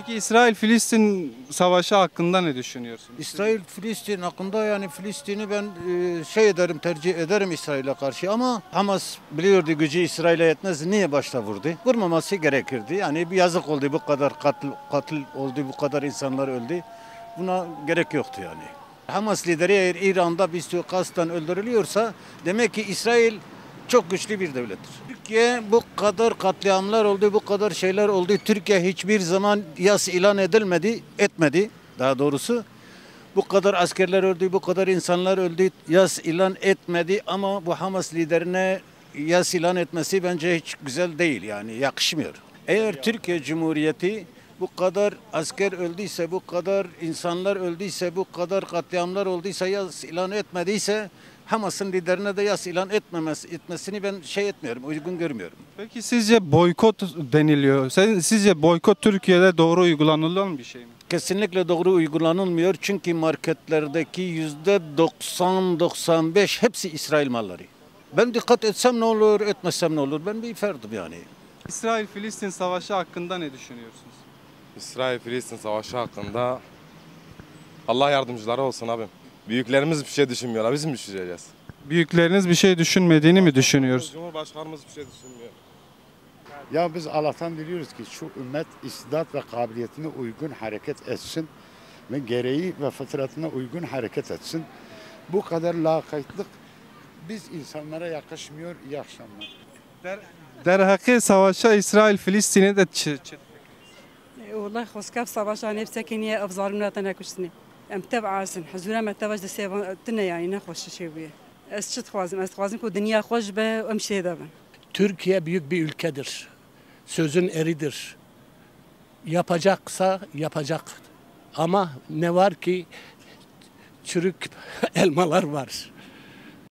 Peki İsrail-Filistin savaşı hakkında ne düşünüyorsunuz? İsrail Filistin hakkında yani Filistin'i ben e, şey ederim tercih ederim İsrail'e karşı ama Hamas biliyordu gücü İsrail'e yetmez niye başta vurdu? Vurmaması gerekirdi. Yani bir yazık oldu bu kadar katil, katil oldu bu kadar insanlar öldü. Buna gerek yoktu yani. Hamas lideri eğer İran'da bir suikasttan öldürülüyorsa demek ki İsrail çok güçlü bir devlettir. Türkiye bu kadar katliamlar oldu, bu kadar şeyler oldu. Türkiye hiçbir zaman yas ilan edilmedi, etmedi daha doğrusu. Bu kadar askerler öldü, bu kadar insanlar öldü, yas ilan etmedi ama bu Hamas liderine yas ilan etmesi bence hiç güzel değil yani yakışmıyor. Eğer Türkiye Cumhuriyeti bu kadar asker öldüyse, bu kadar insanlar öldüyse, bu kadar katliamlar olduysa, yas ilan etmediyse Hamas'ın liderine de yas ilan etmemesi, etmesini ben şey etmiyorum, uygun görmüyorum. Peki sizce boykot deniliyor. Sen, sizce boykot Türkiye'de doğru uygulanılan bir şey mi? Kesinlikle doğru uygulanılmıyor çünkü marketlerdeki yüzde 90-95 hepsi İsrail malları. Ben dikkat etsem ne olur, etmesem ne olur? Ben bir ferdim yani. İsrail-Filistin savaşı hakkında ne düşünüyorsunuz? İsrail-Filistin savaşı hakkında Allah yardımcıları olsun abim. Büyüklerimiz bir şey düşünmüyorlar. Biz mi düşüneceğiz? Büyükleriniz bir şey düşünmediğini mi düşünüyoruz? Cumhurbaşkanımız bir şey düşünmüyor. Ya biz Allah'tan diliyoruz ki şu ümmet istidat ve kabiliyetine uygun hareket etsin ve gereği ve fıtratına uygun hareket etsin. Bu kadar lakaytlık biz insanlara yakışmıyor. İyi akşamlar. Derhaki savaşa İsrail-Filistin'e de çı- çı- والله خسكاف صباشا نفسي كنية أفضل من أنا كشتني أم تبع عسن حزورة ما تبع دسيفا تنا يعني نخوش شيء بيه أسشت خوازم أستخوازم كو دنيا خوش به وأمشي دابا Türkiye büyük bir ülkedir. Sözün eridir. Yapacaksa yapacak. Ama ne var ki çürük elmalar var.